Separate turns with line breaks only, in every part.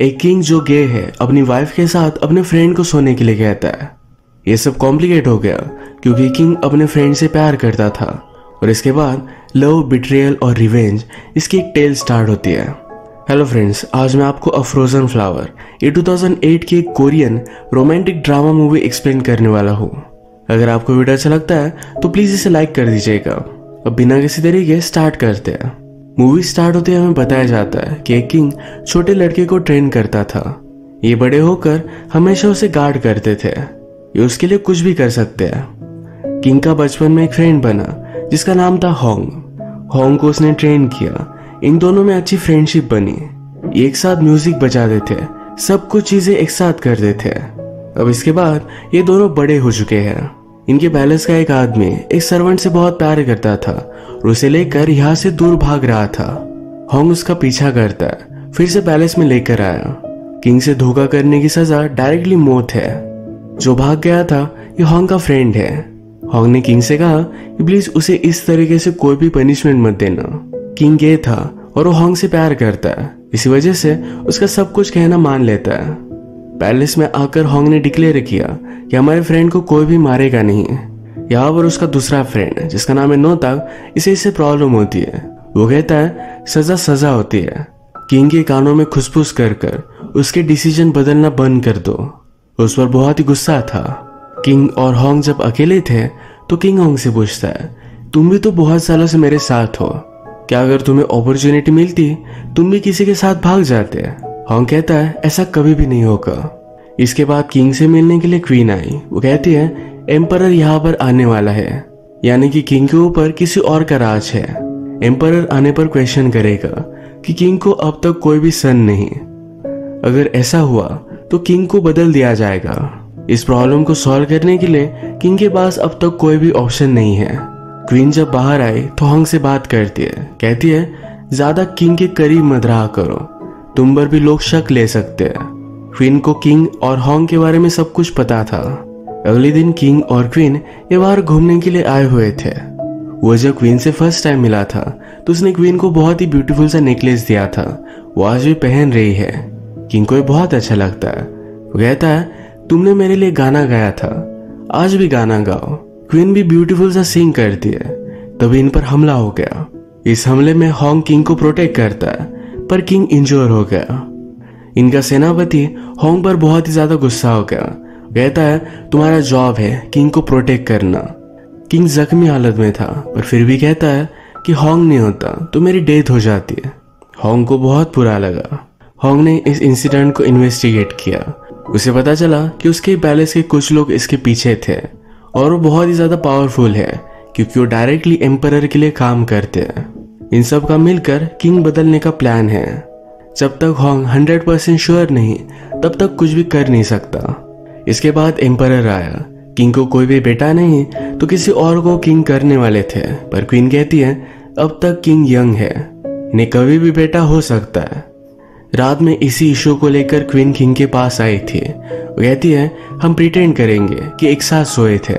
एक किंग जो गे है, अपनी वाइफ के साथ अपने फ्रेंड को सोने के लिए कहता है। ये सब कॉम्प्लिकेट हो गया, क्योंकि किंग अपने फ्रेंड से प्यार करता था। और इसके बाद लव बिट्रियल और रिवेंज इसकी एक टेल स्टार्ट होती है। हेलो फ्रेंड्स आज मैं आपको अ फ्रोजन फ्लावर ये 2008 की एक Korean romantic drama movie explain करने वाला हूँ। अगर आपको वीडियो अच्छा लगता है तो प्लीज़ इसे लाइक कर दीजिएगा। अब बिना किसी तरीके स्टार्ट करते हैं। मूवी स्टार्ट होते हमें बताया जाता है कि एक किंग छोटे लड़के को ट्रेन करता था। ये बड़े होकर हमेशा उसे गार्ड करते थे। ये उसके लिए कुछ भी कर सकते हैं। किंग का बचपन में एक फ्रेंड बना, जिसका नाम था होंग। होंग को उसने ट्रेन किया। इन दोनों में अच्छी फ्रेंडशिप बनी। एक साथ म्यूज़िक बजाते थे। सब कुछ चीज़ें एक साथ करते थे। अब इसके बाद ये दोनों बड़े हो चुके हैं। इनके पैलेस का एक आदमी एक सर्वेंट से बहुत प्यार करता था और उसे लेकर यहाँ से दूर भाग रहा था। होंग उसका पीछा करता है, फिर से पैलेस में लेकर आया। किंग से धोखा करने की सजा डायरेक्टली मौत है। जो भाग गया था, ये होंग का फ्रेंड है। होंग ने किंग से कहा कि प्लीज़ उसे इस तरीके से कोई भी पनिशमेंट मत देना। किंग ये था और वो होंग से प्यार करता है। इसी वजह से उसका सब कुछ कहना मान लेता है। पैलेस में आकर होंग ने डिक्लेयर किया कि हमारे फ्रेंड को कोई भी मारेगा नहीं। यहाँ पर उसका दूसरा फ्रेंड जिसका नाम है नोताग इसे इससे प्रॉब्लम होती है। वो कहता है, सजा सजा होती है। किंग के कानों में खुसफुस कर कर उसके डिसीज़न बदलना बंद कर दो। उस पर बहुत ही गुस्सा था। किंग और हॉन्ग जब अकेले थे तो किंग हॉन्ग से पूछता है, तुम भी तो बहुत सालों से मेरे साथ हो। क्या अगर तुम्हें अपॉर्चुनिटी मिलती, तुम भी किसी के साथ भाग जाते? होंग कहता है, ऐसा कभी भी नहीं होगा. इसके बाद किंग से मिलने के लिए क्वीन आई। वो कहती है एम्पर यहाँ पर आने वाला है। यानी कि किंग के ऊपर किसी और का राज है। एम्पर आने पर क्वेश्चन करेगा कि किंग को अब तक कोई भी सन नहीं। अगर ऐसा हुआ तो किंग को बदल दिया जाएगा। इस प्रॉब्लम को सॉल्व करने के लिए किंग के पास अब तक कोई भी ऑप्शन नहीं है। क्वीन जब बाहर आई तो हंग से बात करती है। कहती है, ज़्यादा किंग के करीब मत करो। तुम पर भी लोग शक ले सकते हैं। क्वीन को किंग और हॉन्ग के बारे में सब कुछ पता था। अगले दिन किंग और क्वीन ये बाहर घूमने के लिए आए हुए थे। वो जब क्वीन से फ़र्स्ट टाइम मिला था तो उसने क्वीन को बहुत ही ब्यूटीफुल सा नेकलेस दिया था। वो आज भी पहन रही है। किंग को बहुत अच्छा लगता है। वो कहता है, तुमने मेरे लिए गाना गाया था। आज भी गाना गाओ। क्वीन भी ब्यूटीफुल सा सिंग करती है। तभी इन पर हमला हो गया। इस हमले में हॉन्ग किंग को प्रोटेक्ट करता है। पर किंग इंजोर हो गया। इनका सेनापति होंग पर बहुत ही ज़्यादा गुस्सा हो गया। कहता है, तुम्हारा जॉब है किंग को प्रोटेक्ट करना। किंग जख्मी हालत में था, पर फिर भी कहता है कि होंग नहीं होता तो मेरी डेथ हो जाती है। होंग को बहुत बुरा लगा। होंग ने इस इंसिडेंट को इन्वेस्टिगेट किया। उसे पता चला कि उसके पैलेस के कुछ लोग इसके पीछे थे, और वो बहुत ही ज़्यादा पावरफुल है, क्योंकि वो डायरेक्टली एम्पर के लिए काम करते हैं। इन सब का मिलकर किंग बदलने का प्लान है। जब तक होंग हंड्रेड परसेंट श्योर नहीं, तब तक कुछ भी कर नहीं सकता। इसके बाद एम्पर आया। किंग को कोई भी बेटा नहीं तो किसी और को किंग करने वाले थे। पर क्वीन कहती है, अब तक किंग यंग है। इन्हें कभी भी बेटा हो सकता है। रात में इसी इशू को लेकर क्वीन किंग के पास आई थी। वो कहती है, हम प्रिटेंड करेंगे कि एक साथ सोए थे।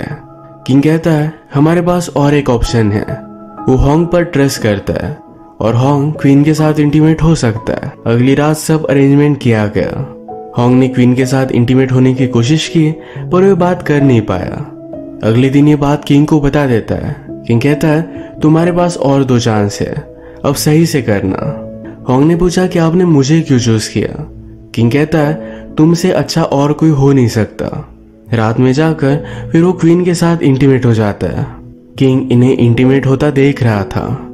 किंग कहता है, हमारे पास और एक ऑप्शन है। वो होंग पर ट्रस्ट करता है और होंग क्वीन के साथ इंटीमेट हो सकता है। अगली रात सब अरेंजमेंट किया गया। होंग ने क्वीन के साथ इंटीमेट होने की कोशिश की, पर वे बात कर नहीं पाया। अगले दिन ये बात किंग को बता देता है। किंग कहता है, तुम्हारे पास और दो चांस है। अब सही से करना। होंग ने पूछा कि आपने मुझे क्यों चूज़ किया? किंग कहता है, तुमसे अच्छा और कोई हो नहीं सकता। रात में जाकर फिर वो क्वीन के साथ इंटीमेट हो जाता है। किंग इन्हें इंटीमेट होता देख रहा था।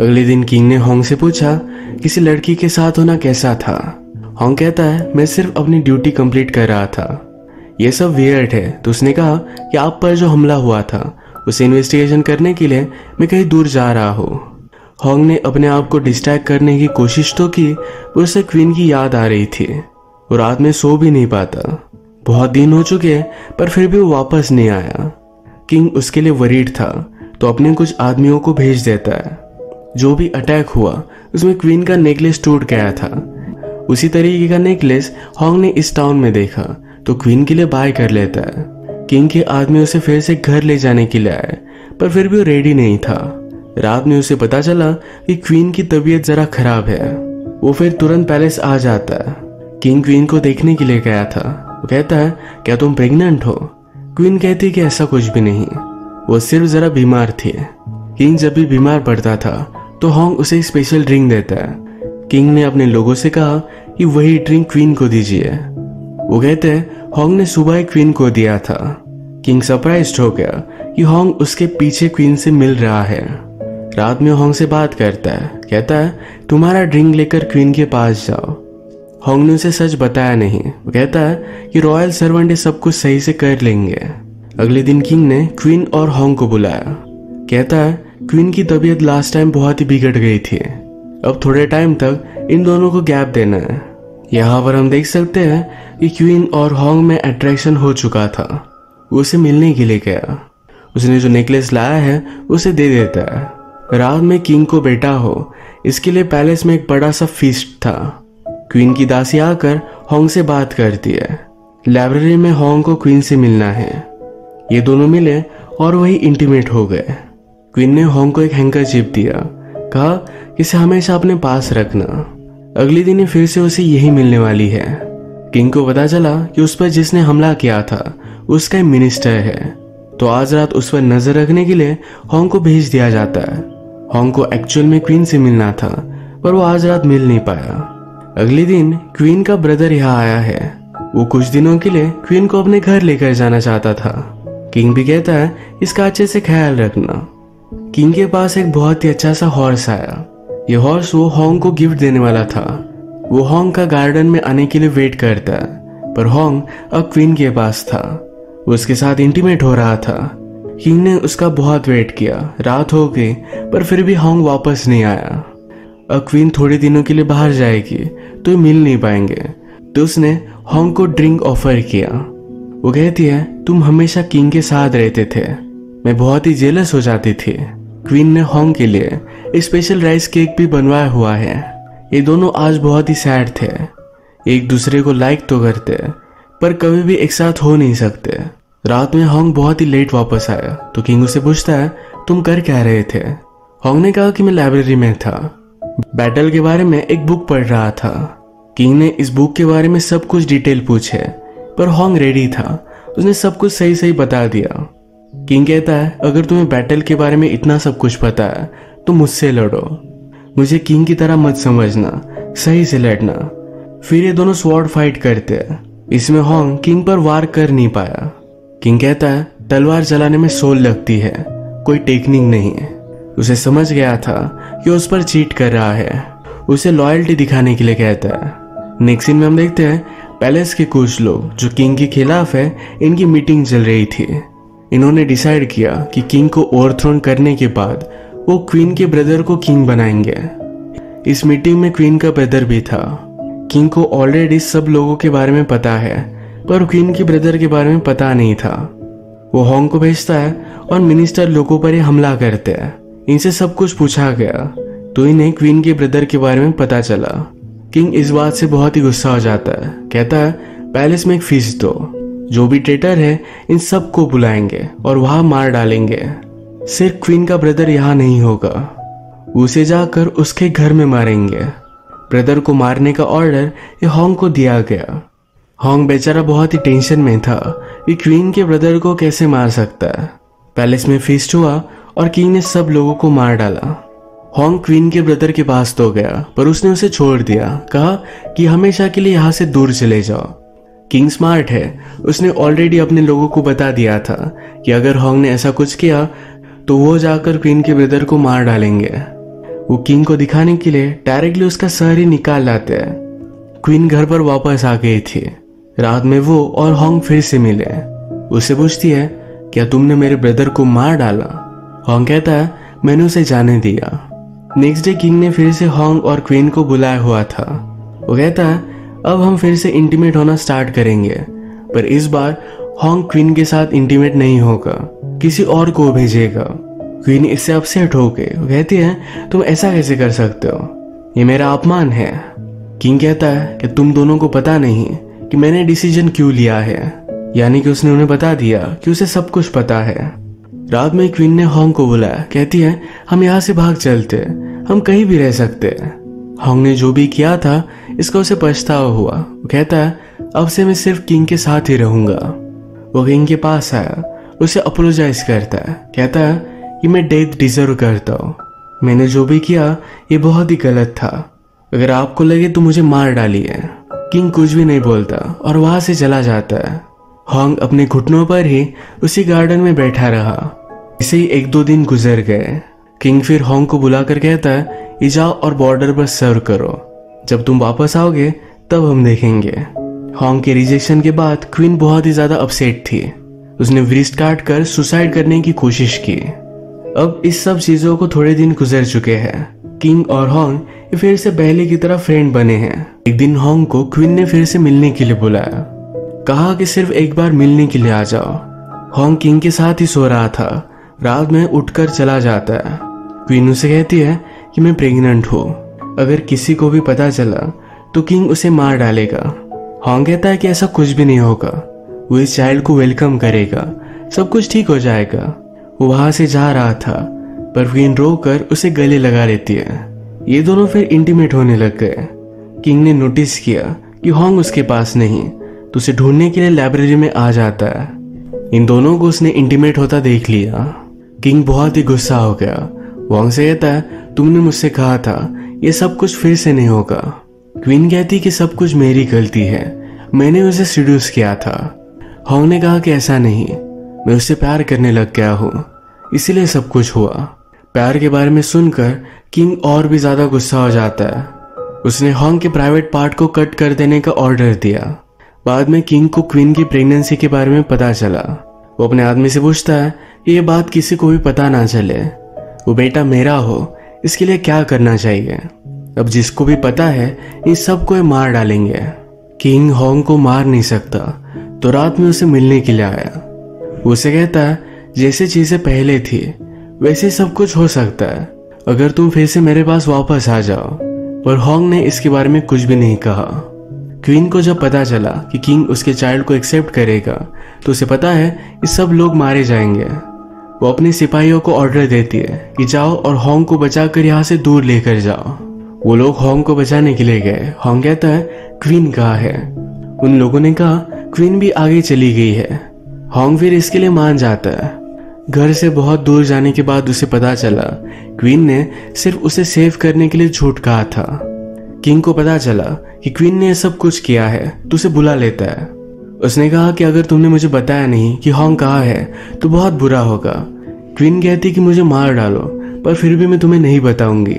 अगले दिन किंग ने होंग से पूछा, किसी लड़की के साथ होना कैसा था? होंग कहता है, मैं सिर्फ़ अपनी ड्यूटी कंप्लीट कर रहा था। ये सब वियर्ड है। तो उसने कहा, कि आप पर जो हमला हुआ था, उसे इन्वेस्टिगेशन करने के लिए मैं कहीं दूर जा रहा हूँ। होंग ने अपने आप को डिस्ट्रैक्ट करने की कोशिश तो की, पर उसे क्वीन की याद आ रही थी वो रात में सो भी नहीं पाता। बहुत दिन हो चुके, पर फिर भी वो वापस नहीं आया। किंग उसके लिए वरीड था तो अपने कुछ आदमियों को भेज देता है। जो भी अटैक हुआ, उसमें क्वीन का नेकलेस टूट गया था। उसी तरीके का नेकलेस हॉन्ग ने इस टाउन में देखा तो क्वीन के लिए बाय कर लेता है। किंग के आदमी उसे फिर से घर ले जाने के लिए आए पर फिर भी वो रेडी नहीं था। रात में उसे पता चला कि क्वीन की तबीयत जरा खराब है। वो फिर तुरंत पैलेस आ जाता है। किंग क्वीन को देखने के लिए गया था। वो कहता है, क्या तुम प्रेग्नेंट हो? क्वीन कहती कि ऐसा कुछ भी नहीं। वो सिर्फ़ जरा बीमार थी। किंग जब भी बीमार पड़ता था तो हॉन्ग उसे स्पेशल ड्रिंक देता है। किंग ने अपने लोगों से कहा कि वही ड्रिंक क्वीन को दीजिए। वो कहते हैं हॉन्ग ने सुबह क्वीन को दिया था। किंग सरप्राइज़ हो गया कि हॉन्ग उसके पीछे क्वीन से मिल रहा है। रात में हॉन्ग से बात करता है, कहता है, तुम्हारा ड्रिंक लेकर क्वीन के पास जाओ। हॉन्ग ने उसे सच बताया नहीं। वो कहता है कि रॉयल सर्वेंट सब कुछ सही से कर लेंगे। अगले दिन किंग ने क्वीन और हॉन्ग को बुलाया। कहता है, क्वीन की तबीयत लास्ट टाइम बहुत ही बिगड़ गई थी। अब थोड़े टाइम तक इन दोनों को गैप देना है। यहाँ पर हम देख सकते हैं कि क्वीन और हॉन्ग में अट्रैक्शन हो चुका था। वो उसे मिलने के लिए गया। उसने जो नेकलेस लाया है, उसे दे देता है। रात में किंग को बेटा हो, इसके लिए पैलेस में एक बड़ा सा फीस्ट था। क्वीन की दासी आकर हॉन्ग से बात करती है। लाइब्रेरी में होंग को क्वीन से मिलना है। ये दोनों मिले और वही इंटीमेट हो गए। क्वीन ने होंग को एक हैंकर चिप दिया। कहा, इसे हमेशा अपने पास रखना। अगले दिन फिर से उसे यही मिलने वाली है। किंग को पता चला कि उस पर जिसने हमला किया था, उसका मिनिस्टर है। तो आज रात उस पर नज़र रखने के लिए हॉन्ग को भेज दिया जाता है। हॉन्ग को एक्चुअल में क्वीन से मिलना था, पर वो आज रात मिल नहीं पाया। अगले दिन क्वीन का ब्रदर यहाँ आया है। वो कुछ दिनों के लिए क्वीन को अपने घर लेकर जाना चाहता था। किंग भी कहता है इसका अच्छे से ख्याल रखना। किंग के पास एक बहुत ही अच्छा सा हॉर्स आया। ये हॉर्स वो हॉन्ग को गिफ्ट देने वाला था। वो हॉन्ग का गार्डन में आने के लिए वेट करता है, पर हॉन्ग अब क्वीन के पास था। वो उसके साथ इंटीमेट हो रहा था। किंग ने उसका बहुत वेट किया। रात हो गई, पर फिर भी हॉन्ग वापस नहीं आया। क्वीन थोड़े दिनों के लिए बाहर जाएगी तो मिल नहीं पाएँगे। तो उसने हॉन्ग को ड्रिंक ऑफ़र किया। वो कहती है, तुम हमेशा किंग के साथ रहते थे। मैं बहुत ही जेलस हो जाती थी। क्वीन ने होंग के लिए स्पेशल राइस केक भी बनवाया हुआ है। ये दोनों आज बहुत ही सैड थे। एक दूसरे को लाइक तो करते, पर कभी भी एक साथ हो नहीं सकते। रात में हॉन्ग बहुत ही लेट वापस आया तो किंग उसे पूछता है, तुम कर क्या रहे थे? हॉन्ग ने कहा कि मैं लाइब्रेरी में था। बैटल के बारे में एक बुक पढ़ रहा था। किंग ने इस बुक के बारे में सब कुछ डिटेल पूछे, पर हॉन्ग रेडी था। उसने सब कुछ सही सही बता दिया। किंग कहता है, अगर तुम्हें बैटल के बारे में इतना सब कुछ पता है तो मुझसे लड़ो। मुझे किंग की तरह मत समझना, सही से लड़ना। फिर ये दोनों स्वॉर्ड फाइट करते हैं। इसमें हॉन्ग किंग पर वार कर नहीं पाया। किंग कहता है, तलवार चलाने में सोल लगती है, कोई टेक्निक नहीं है। उसे समझ गया था कि उस पर चीट कर रहा है। उसे लॉयल्टी दिखाने के लिए कहता है। नेक्स्ट में हम देखते हैं पैलेस के कुछ लोग, जो किंग के खिलाफ है, इनकी मीटिंग चल रही थी। इन्होंने डिसाइड किया कि किंग को ओवरथ्रोन करने के बाद, वो क्वीन के ब्रदर को किंग बनाएँगे। इस मीटिंग में क्वीन का ब्रदर भी था। किंग को ऑलरेडी सब लोगों के बारे में पता है, पर क्वीन के ब्रदर के बारे में पता नहीं था। वो हॉन्ग को भेजता है और मिनिस्टर लोगों पर ही हमला करते हैं। इनसे सब कुछ पूछा गया तो इन्हें क्वीन के ब्रदर के बारे में पता चला। किंग इस बात से बहुत ही गुस्सा हो जाता है। कहता है पैलेस में एक फ़ीस दो। जो भी ट्रेटर है, इन सबको बुलाएँगे और वहाँ मार डालेंगे। सिर्फ़ क्वीन का ब्रदर यहाँ नहीं होगा। उसे जाकर उसके घर में मारेंगे। ब्रदर को मारने का ऑर्डर ये हॉन्ग को दिया गया। हॉन्ग बेचारा बहुत ही टेंशन में था कि क्वीन के ब्रदर को कैसे मार सकता है। पैलेस में फीस्ट हुआ और किंग ने सब लोगों को मार डाला। हॉन्ग क्वीन के ब्रदर के पास तो गया, पर उसने उसे छोड़ दिया। कहा कि हमेशा के लिए यहाँ से दूर चले जाओ। किंग स्मार्ट है। उसने ऑलरेडी अपने लोगों को बता दिया था कि अगर हॉन्ग ने ऐसा कुछ किया तो वो जाकर क्वीन के ब्रदर को मार डालेंगे। वो किंग को दिखाने के लिए डायरेक्टली उसका सर ही निकाल लाते हैं। क्वीन घर पर वापस आ गई थी। रात में वो और हॉन्ग फिर से मिले। उससे पूछती है, क्या तुमने मेरे ब्रदर को मार डाला? हॉन्ग कहता, मैंने उसे जाने दिया. नेक्स्ट डे किंग ने फिर से हॉन्ग और क्वीन को बुलाया हुआ था। वो कहता, अब हम फिर से इंटीमेट होना स्टार्ट करेंगे। पर इस बार हॉन्ग क्वीन के साथ इंटीमेट नहीं होगा। किसी और को भेजेगा। क्वीन इससे अपसेट हो गए। कहती है, तुम ऐसा कैसे कर सकते हो? ये मेरा अपमान है। किंग कहता है कि तुम दोनों को पता नहीं कि मैंने डिसीज़न क्यों लिया है। यानी कि उसने उन्हें बता दिया कि उसे सब कुछ पता है। रात में क्वीन ने हॉन्ग को बुलाया। कहती है, हम यहाँ से भाग चलते हम कहीं भी रह सकते हॉन्ग ने जो भी किया था, इसका उसे पछतावा हुआ। वो कहता है, अब से मैं सिर्फ़ किंग के साथ ही रहूँगा। वो किंग के पास आया, उसे अपोलोजाइज करता है। कहता है कि मैं डेथ डिजर्व करता हूँ। मैंने जो भी किया, ये बहुत ही गलत था। अगर आपको लगे तो मुझे मार डालिए। किंग कुछ भी नहीं बोलता और वहाँ से चला जाता है। हॉन्ग अपने घुटनों पर ही उसी गार्डन में बैठा रहा। इसे ही एक दो दिन गुजर गए। किंग फिर हॉन्ग को बुलाकर कहता है जाओ और बॉर्डर पर सर्व करो। जब तुम वापस आओगे, तब हम देखेंगे। हॉन्ग के रिजेक्शन के बाद क्वीन बहुत ही ज़्यादा अपसेट थी। उसने व्रिस्ट काट कर सुसाइड करने की कोशिश की। अब इस सब चीज़ों को थोड़े दिन गुजर चुके हैं। किंग और हॉन्ग फिर से पहले की तरह फ्रेंड बने हैं। एक दिन हॉन्ग को क्वीन ने फिर से मिलने के लिए बुलाया। कहा कि सिर्फ़ एक बार मिलने के लिए आ जाओ। हॉन्ग किंग के साथ ही सो रहा था। रात में उठकर चला जाता है। क्वीन उसे कहती है कि मैं प्रेग्नेंट हूँ। अगर किसी को भी पता चला तो किंग उसे मार डालेगा। हॉन्ग कहता है कि ऐसा कुछ भी नहीं होगा। वो इस चाइल्ड को वेलकम करेगा। सब कुछ ठीक हो जाएगा। वो वहाँ से जा रहा था, पर क्वीन रोकर उसे गले लगा लेती है। ये दोनों फिर इंटीमेट होने लग गए। किंग ने नोटिस किया कि हॉन्ग उसके पास नहीं। तो उसे ढूँढने के लिए लाइब्रेरी में आ जाता है। इन दोनों को उसने इंटीमेट होता देख लिया। किंग बहुत ही गुस्सा हो गया। वॉन्ग से कहता है, तुमने मुझसे कहा था, ये सब कुछ फिर से नहीं होगा। क्वीन कहती कि सब कुछ मेरी गलती है। मैंने उसे सीड्यूस किया था। हॉन्ग ने कहा कि ऐसा नहीं। मैं उससे प्यार करने लग गया हूँ। इसीलिए सब कुछ हुआ। प्यार के बारे में सुनकर किंग और भी ज़्यादा गुस्सा हो जाता है। उसने हॉन्ग के प्राइवेट पार्ट को कट कर देने का ऑर्डर दिया। बाद में किंग को क्वीन की प्रेगनेंसी के बारे में पता चला। वो अपने आदमी से पूछता है कि ये बात किसी को भी पता ना चले। वो बेटा मेरा हो, इसके लिए क्या करना चाहिए? अब जिसको भी पता है, इन सबको मार डालेंगे। किंग हॉन्ग को मार नहीं सकता तो रात में उसे मिलने के लिए आया। उसे कहता है, जैसे चीज़ें पहले थी, वैसे सब कुछ हो सकता है। अगर तुम फिर से मेरे पास वापस आ जाओ। पर होंग ने इसके बारे में कुछ भी नहीं कहा। क्वीन को जब पता चला कि किंग उसके चाइल्ड को एक्सेप्ट करेगा तो उसे पता है कि सब लोग मारे जाएँगे। वो अपने सिपाहियों को ऑर्डर देती है कि जाओ और हॉन्ग को बचाकर यहाँ से दूर लेकर जाओ। वो लोग होंग को बचाने के लिए गए। होंग कहता है क्वीन कहा है? उन लोगों ने कहा क्वीन भी आगे चली गई है। हॉन्ग फिर इसके लिए मान जाता है। घर से बहुत दूर जाने के बाद उसे पता चला क्वीन ने सिर्फ़ उसे सेव करने के लिए झूठ कहा था। किंग को पता चला कि क्वीन ने सब कुछ किया है तो उसे बुला लेता है। उसने कहा कि अगर तुमने मुझे बताया नहीं कि हॉन्ग कहा है तो बहुत बुरा होगा। क्वीन कहती कि मुझे मार डालो, पर फिर भी मैं तुम्हें नहीं बताऊँगी।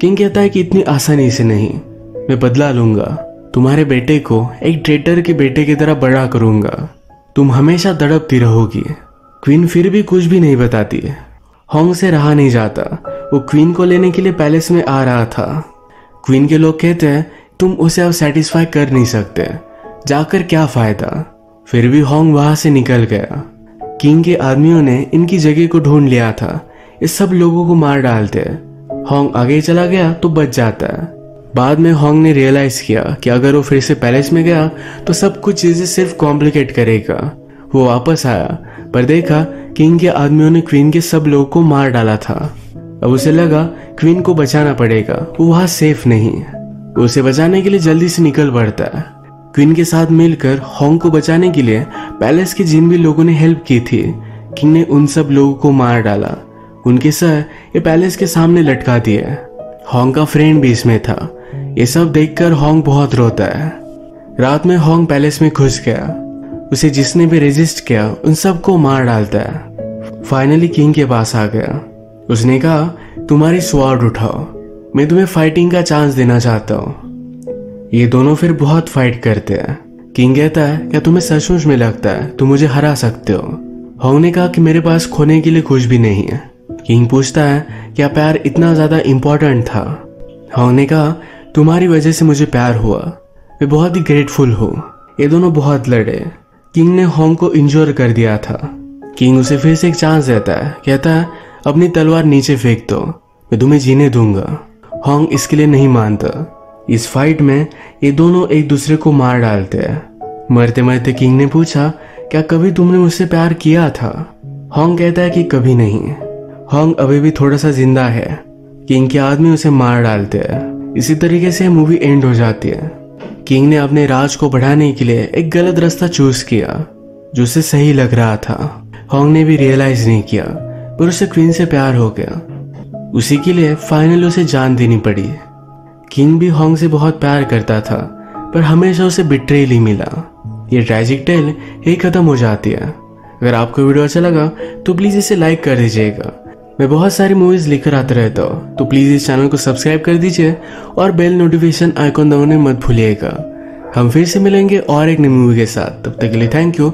किंग कहता है कि इतनी आसानी से नहीं, मैं बदला लूँगा। तुम्हारे बेटे को एक ट्रेटर के बेटे की तरह बड़ा करूँगा। तुम हमेशा तड़पती रहोगी। क्वीन फिर भी कुछ भी नहीं बताती। हॉन्ग से रहा नहीं जाता। वो क्वीन को लेने के लिए पैलेस में आ रहा था। क्वीन के लोग कहते हैं, तुम उसे अब सेटिस्फाई कर नहीं सकते। जाकर क्या फ़ायदा? फिर भी हॉन्ग वहाँ से निकल गया। किंग के आदमियों ने इनकी जगह को ढूंढ लिया था। इस सब लोगों को मार डालते। हॉन्ग आगे चला गया तो बच जाता है। बाद में हॉन्ग ने रियलाइज़ किया कि अगर वो फिर से पैलेस में गया तो सब कुछ चीज़ें सिर्फ़ कॉम्प्लिकेट करेगा। वो वापस आया, पर देखा किंग के आदमियों ने क्वीन के सब लोगों को मार डाला था। अब उसे लगा क्वीन को बचाना पड़ेगा। वो वहाँ सेफ़ नहीं है। उसे बचाने के लिए जल्दी से निकल पड़ता है। क्वीन के साथ मिलकर हॉन्ग को बचाने के लिए पैलेस के जिन भी लोगों ने हेल्प की थी, किंग ने उन सब लोगों को मार डाला। उनके सर ये पैलेस के सामने लटका दिए। हॉन्ग का फ्रेंड भी इसमें था। ये सब देखकर हॉन्ग बहुत रोता है। रात में हॉन्ग पैलेस में घुस गया। उसे जिसने भी रेजिस्ट किया, उन सबको मार डालता है। फाइनली किंग के पास आ गया। उसने कहा, तुम्हारी स्वाड उठाओ। मैं तुम्हें फाइटिंग का चांस देना चाहता हूँ। ये दोनों फिर बहुत फाइट करते हैं। किंग कहता है, क्या तुम्हें सचमुच में लगता है? तुम मुझे हरा सकते हो। हॉन्ग ने कहा कि मेरे पास खोने के लिए कुछ भी नहीं है। किंग पूछता है, क्या प्यार इतना ज़्यादा इंपॉर्टेंट था? हॉन्ग ने कहा, तुम्हारी वजह से मुझे प्यार हुआ। मैं बहुत ही ग्रेटफुल हूँ। ये दोनों बहुत लड़े। किंग ने हॉन्ग को इंजोर कर दिया था। किंग उसे फिर से एक चांस देता है। कहता है अपनी तलवार नीचे फेंक दो। मैं तुम्हें जीने दूँगा। हॉन्ग इसके लिए नहीं मानता। इस फाइट में ये दोनों एक दूसरे को मार डालते हैं। मरते मरते किंग ने पूछा, क्या कभी तुमने मुझसे प्यार किया था? हॉन्ग कहता है कि कभी नहीं। हॉन्ग अभी भी थोड़ा सा ज़िंदा है। किंग के आदमी उसे मार डालते हैं। इसी तरीके से मूवी एंड हो जाती है। किंग ने अपने राज को बढ़ाने के लिए एक गलत रास्ता चूज़ किया, जो उसे सही लग रहा था। हॉन्ग ने भी रियलाइज़ नहीं किया। पर उसे क्वीन से प्यार हो गया। उसी के लिए फाइनल उसे जान देनी पड़ी। किंग भी हॉन्ग से बहुत प्यार करता था, पर हमेशा उसे बिट्रेल ही मिला। ये ट्रेजिक टेल यही खत्म हो जाती है। अगर आपको वीडियो अच्छा लगा तो प्लीज़ इसे लाइक कर दीजिएगा। मैं बहुत सारी मूवीज़ लेकर आता रहता हूँ तो प्लीज़ इस चैनल को सब्सक्राइब कर दीजिए और बेल नोटिफिकेशन आइकॉन दबाने मत भूलिएगा। हम फिर से मिलेंगे और एक नई मूवी के साथ। तब तक के लिए थैंक यू